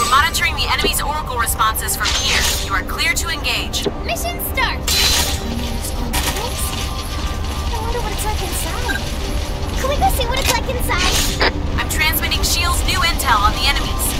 We're monitoring the enemy's oracle responses from here. You are clear to engage. Mission start! I wonder what it's like inside. Can we go see what it's like inside? I'm transmitting Shield's new intel on the enemies.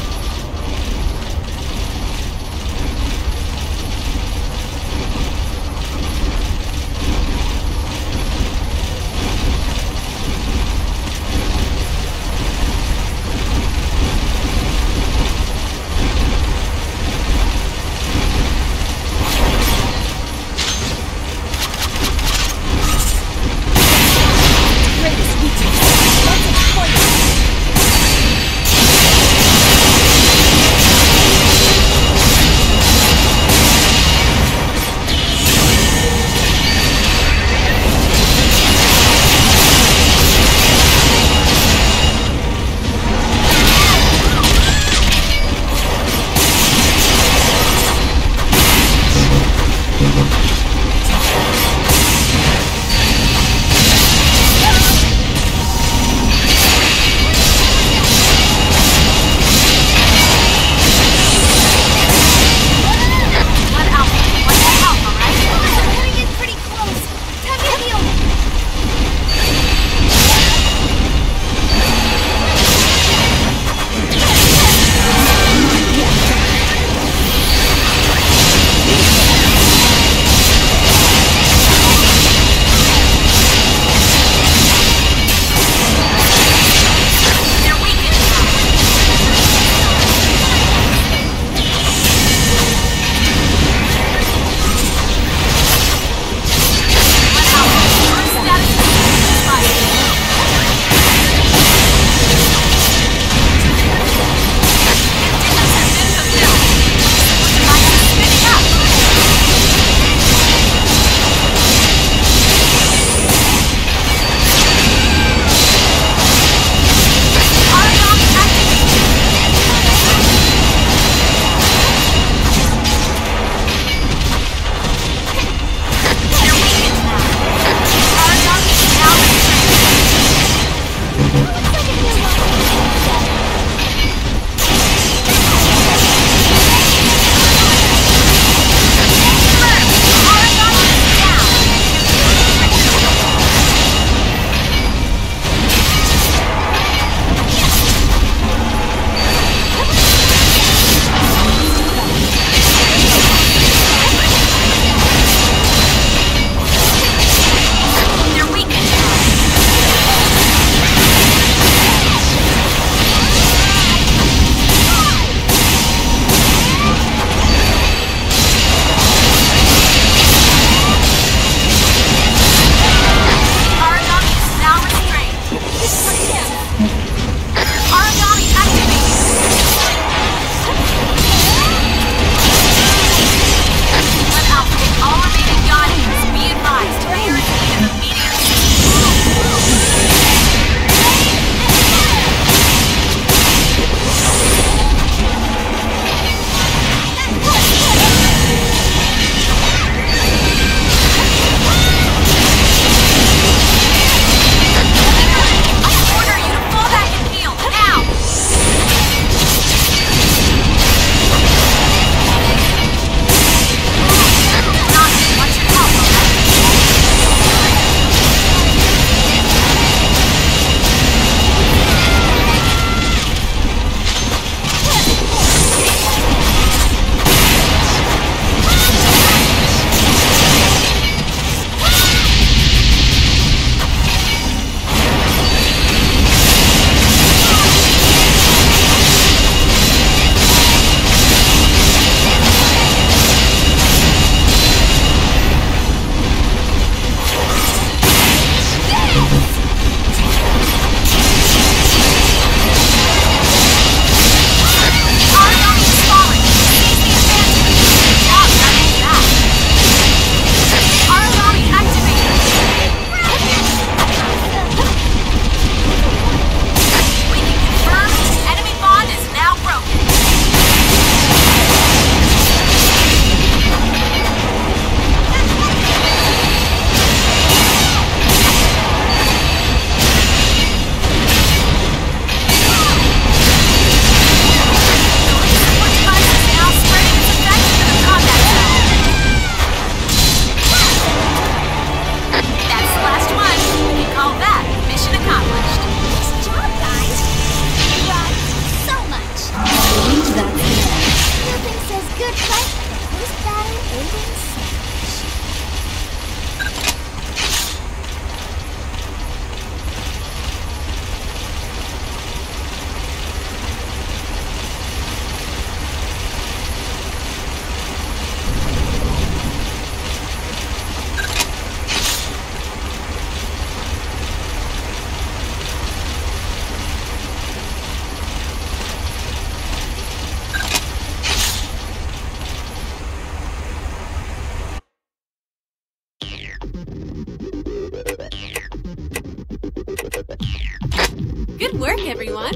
Good work, everyone.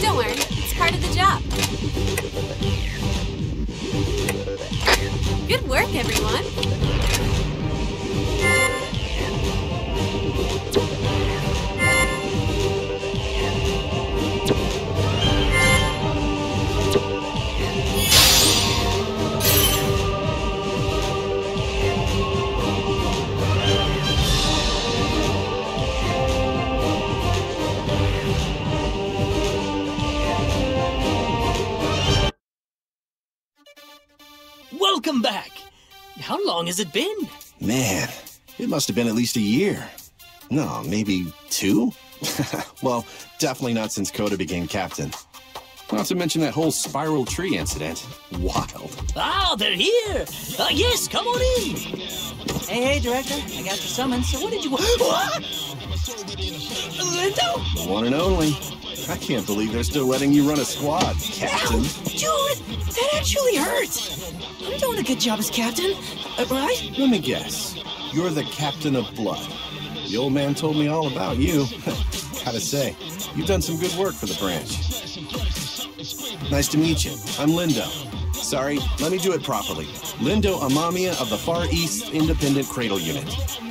Don't worry, it's part of the job. Good work, everyone. Long has it been? Man, it must have been at least a year. No, maybe two? well, definitely not since Kota became captain. Not to mention that whole spiral tree incident. Wild. Ah, they're here. Uh, yes, come on in. Hey, hey, Director. I got your summons. So what did you want? What? Lindow? The one and only. I can't believe they're still letting you run a squad, Captain. Dude, that actually hurts. I'm doing a good job as captain, uh, right? Let me guess. You're the captain of blood. The old man told me all about you. Gotta say, you've done some good work for the branch. Nice to meet you. I'm Lindow. Sorry, let me do it properly. Lindow Amamiya of the Far East Independent Cradle Unit.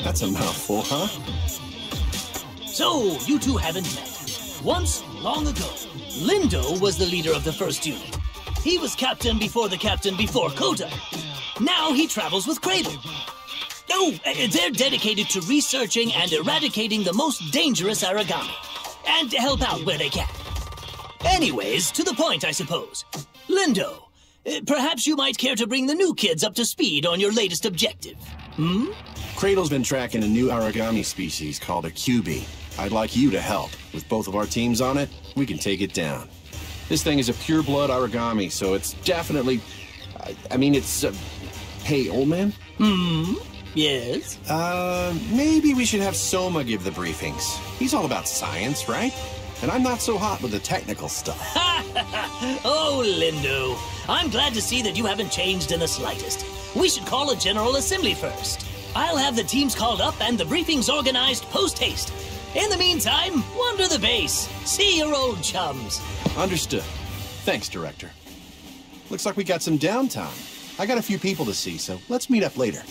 That's a mouthful, huh? So, you two haven't met. Once, long ago, Lindow was the leader of the first unit. He was captain before the captain before Kota. Now he travels with Cradle. Oh, uh, they're dedicated to researching and eradicating the most dangerous Aragami, and to help out where they can. Anyways, to the point, I suppose. Lindow, uh, perhaps you might care to bring the new kids up to speed on your latest objective. Hmm? Cradle's been tracking a new Aragami species called a Kyuubi. I'd like you to help. With both of our teams on it, we can take it down. This thing is a pure blood Aragami, so it's definitely. I, I mean, it's. Uh, hey, old man? Hmm? Yes? Uh, maybe we should have Soma give the briefings. He's all about science, right? And I'm not so hot with the technical stuff. oh, Lindow. I'm glad to see that you haven't changed in the slightest. We should call a General Assembly first. I'll have the teams called up and the briefings organized post haste. In the meantime, wander the base. See your old chums. Understood. Thanks, Director. Looks like we got some downtime. I got a few people to see, so let's meet up later.